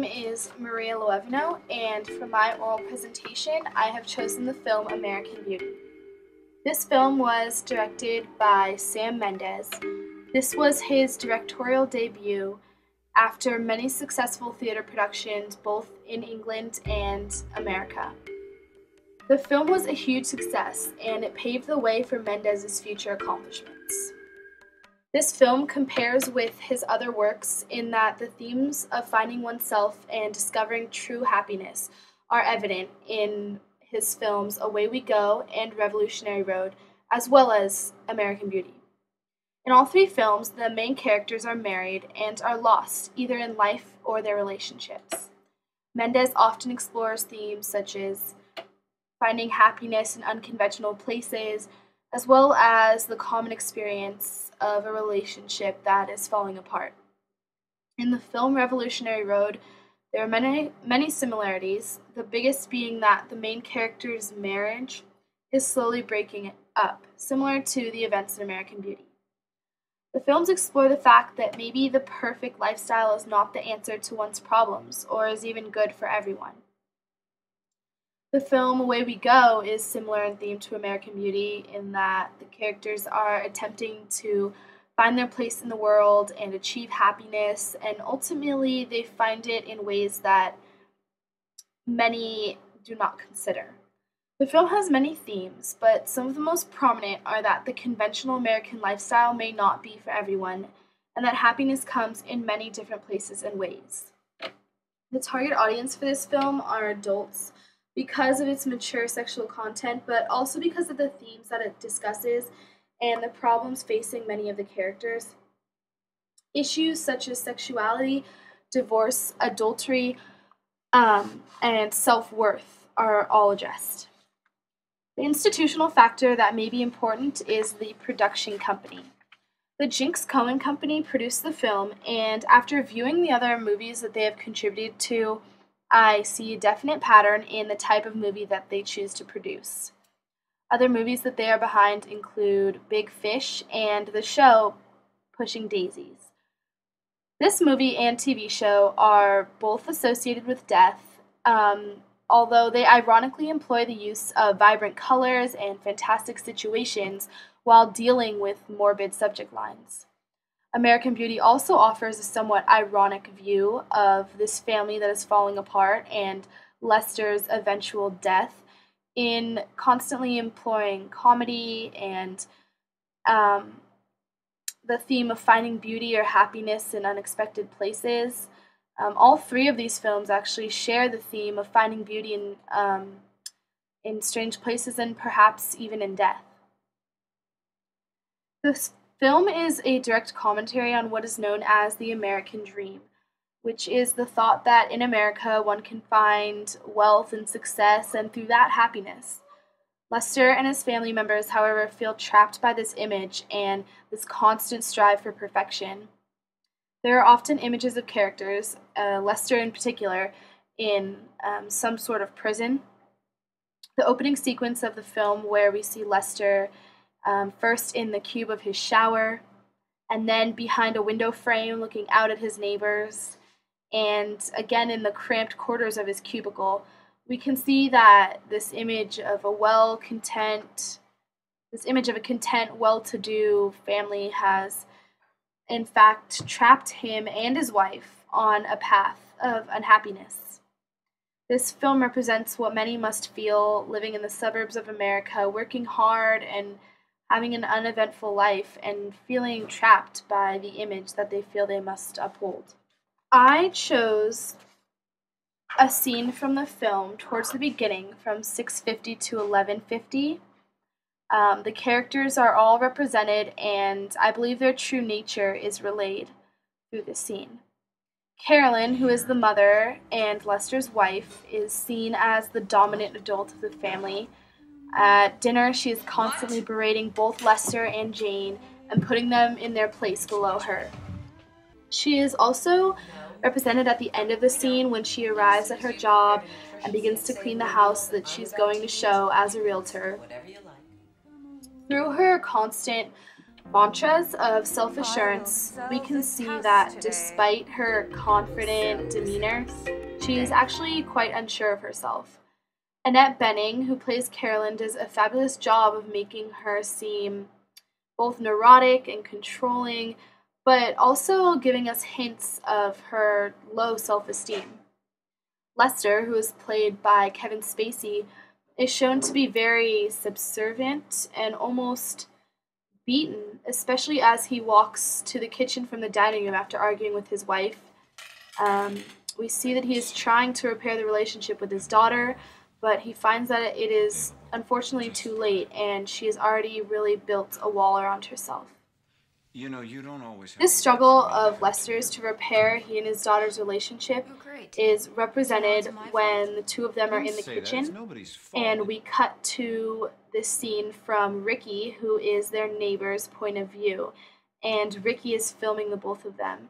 name is Maria Loevino, and for my oral presentation, I have chosen the film American Beauty. This film was directed by Sam Mendes. This was his directorial debut after many successful theater productions both in England and America. The film was a huge success, and it paved the way for Mendes' future accomplishments. This film compares with his other works in that the themes of finding oneself and discovering true happiness are evident in his films Away We Go and Revolutionary Road, as well as American Beauty. In all three films, the main characters are married and are lost either in life or their relationships. Mendes often explores themes such as finding happiness in unconventional places, as well as the common experience of a relationship that is falling apart. In the film Revolutionary Road, there are many, many similarities, the biggest being that the main character's marriage is slowly breaking up, similar to the events in American Beauty. The films explore the fact that maybe the perfect lifestyle is not the answer to one's problems, or is even good for everyone. The film Away We Go is similar in theme to American Beauty in that the characters are attempting to find their place in the world and achieve happiness, and ultimately they find it in ways that many do not consider. The film has many themes, but some of the most prominent are that the conventional American lifestyle may not be for everyone, and that happiness comes in many different places and ways. The target audience for this film are adults because of its mature sexual content, but also because of the themes that it discusses and the problems facing many of the characters. Issues such as sexuality, divorce, adultery, um, and self worth are all addressed. The institutional factor that may be important is the production company. The Jinks Cohen Company produced the film, and after viewing the other movies that they have contributed to, I see a definite pattern in the type of movie that they choose to produce. Other movies that they are behind include Big Fish and the show Pushing Daisies. This movie and TV show are both associated with death, um, although they ironically employ the use of vibrant colors and fantastic situations while dealing with morbid subject lines. American Beauty also offers a somewhat ironic view of this family that is falling apart and Lester's eventual death in constantly employing comedy and um, the theme of finding beauty or happiness in unexpected places. Um, all three of these films actually share the theme of finding beauty in, um, in strange places and perhaps even in death. The film is a direct commentary on what is known as the American dream which is the thought that in America one can find wealth and success and through that happiness. Lester and his family members, however, feel trapped by this image and this constant strive for perfection. There are often images of characters, uh, Lester in particular, in um, some sort of prison. The opening sequence of the film, where we see Lester um, first in the cube of his shower, and then behind a window frame looking out at his neighbors, and again in the cramped quarters of his cubicle, we can see that this image of a well content, this image of a content, well to do family has in fact trapped him and his wife on a path of unhappiness. This film represents what many must feel living in the suburbs of America, working hard and having an uneventful life, and feeling trapped by the image that they feel they must uphold. I chose a scene from the film towards the beginning from 650 to 1150. Um, the characters are all represented, and I believe their true nature is relayed through the scene. Carolyn, who is the mother and Lester's wife, is seen as the dominant adult of the family. At dinner, she is constantly berating both Lester and Jane and putting them in their place below her. She is also represented at the end of the scene when she arrives at her job and begins to clean the house that she's going to show as a realtor. Through her constant mantras of self assurance, we can see that despite her confident demeanor, she is actually quite unsure of herself. Annette Bening, who plays Carolyn, does a fabulous job of making her seem both neurotic and controlling, but also giving us hints of her low self esteem. Lester, who is played by Kevin Spacey, is shown to be very subservient and almost beaten, especially as he walks to the kitchen from the dining room after arguing with his wife. Um, we see that he is trying to repair the relationship with his daughter, but he finds that it is unfortunately too late, and she has already really built a wall around herself. You know, you don't always. This struggle of Lester's to repair he and his daughter's relationship oh, is represented when the two of them are in the kitchen, and we cut to this scene from Ricky, who is their neighbor's point of view, and Ricky is filming the both of them.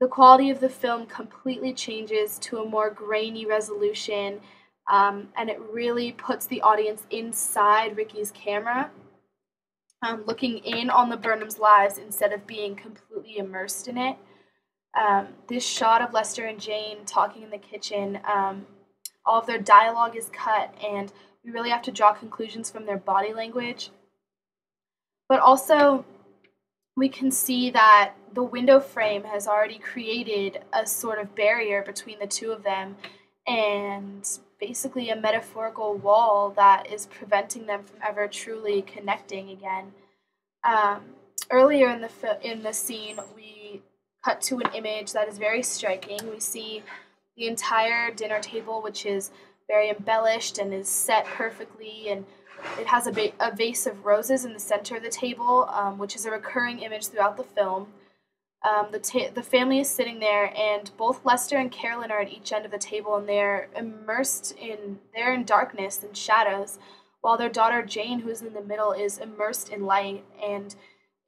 The quality of the film completely changes to a more grainy resolution, um, and it really puts the audience inside Ricky's camera um, looking in on the Burnhams' lives instead of being completely immersed in it. Um, this shot of Lester and Jane talking in the kitchen, um, all of their dialogue is cut, and we really have to draw conclusions from their body language. But also, we can see that the window frame has already created a sort of barrier between the two of them, and basically a metaphorical wall that is preventing them from ever truly connecting again. Um, earlier in the fi- in the scene, we cut to an image that is very striking. We see the entire dinner table, which is very embellished and is set perfectly, and it has a, ba- a vase of roses in the center of the table, um, which is a recurring image throughout the film. Um, the, ta- the family is sitting there, and both Lester and Carolyn are at each end of the table, and they're immersed in they're in darkness and shadows, while their daughter Jane, who's in the middle, is immersed in light and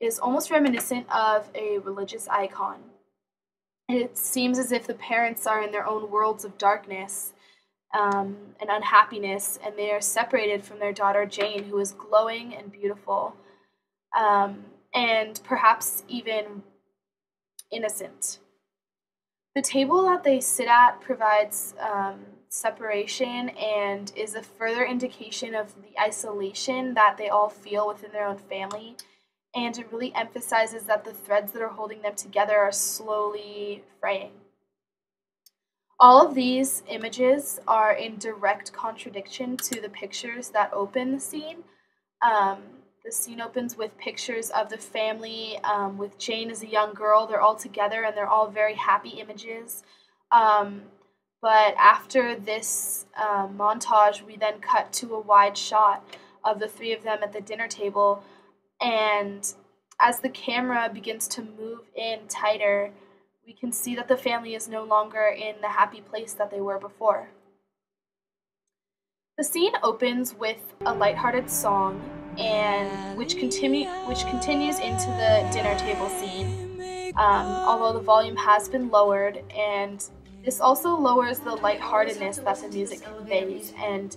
is almost reminiscent of a religious icon. It seems as if the parents are in their own worlds of darkness um, and unhappiness, and they are separated from their daughter Jane, who is glowing and beautiful, um, and perhaps even innocent. The table that they sit at provides um, separation and is a further indication of the isolation that they all feel within their own family. And it really emphasizes that the threads that are holding them together are slowly fraying. All of these images are in direct contradiction to the pictures that open the scene. Um, the scene opens with pictures of the family um, with Jane as a young girl. They're all together and they're all very happy images. Um, but after this uh, montage, we then cut to a wide shot of the three of them at the dinner table. And as the camera begins to move in tighter, we can see that the family is no longer in the happy place that they were before. The scene opens with a lighthearted song and which continue which continues into the dinner table scene. Um, although the volume has been lowered, and this also lowers the lightheartedness that the music conveys and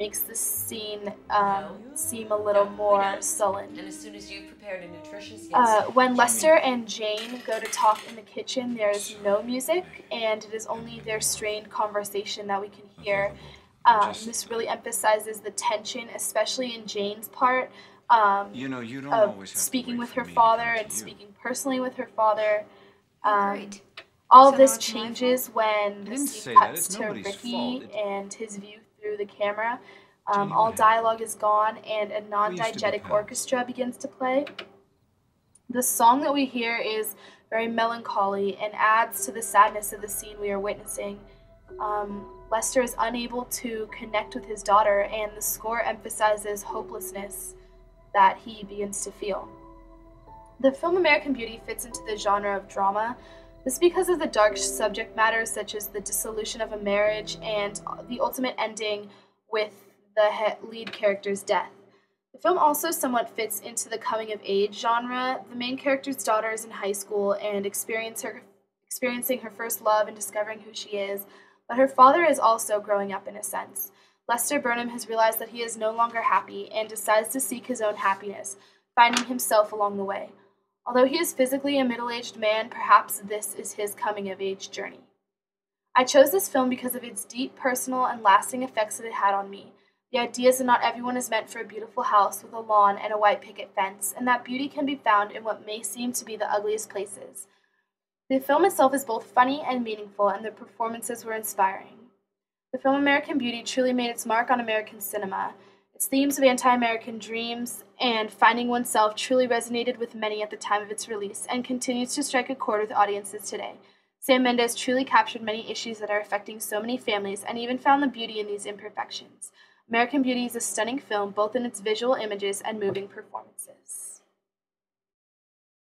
makes the scene um, seem a little more sullen. And as soon as you've prepared a nutritious uh, when Lester and Jane go to talk in the kitchen, there is no music, and it is only their strained conversation that we can hear. Um, this really emphasizes the tension, especially in Jane's part. Um, you know, you don't of always speaking with her father and speaking personally with her father. Um, all of this changes when the scene cuts to Ricky and his view through the camera. Um, all dialogue is gone, and a non-diegetic orchestra begins to play. The song that we hear is very melancholy and adds to the sadness of the scene we are witnessing. Um, Lester is unable to connect with his daughter, and the score emphasizes hopelessness that he begins to feel. The film American Beauty fits into the genre of drama. This because of the dark subject matter, such as the dissolution of a marriage and the ultimate ending with the lead character's death. The film also somewhat fits into the coming of age genre. The main character's daughter is in high school and experience her, experiencing her first love and discovering who she is, but her father is also growing up in a sense. Lester Burnham has realized that he is no longer happy and decides to seek his own happiness, finding himself along the way. Although he is physically a middle aged man, perhaps this is his coming of age journey. I chose this film because of its deep personal and lasting effects that it had on me. The idea that not everyone is meant for a beautiful house with a lawn and a white picket fence, and that beauty can be found in what may seem to be the ugliest places. The film itself is both funny and meaningful, and the performances were inspiring. The film American Beauty truly made its mark on American cinema. Its themes of anti American dreams and finding oneself truly resonated with many at the time of its release and continues to strike a chord with audiences today. Sam Mendes truly captured many issues that are affecting so many families and even found the beauty in these imperfections. American Beauty is a stunning film both in its visual images and moving performances.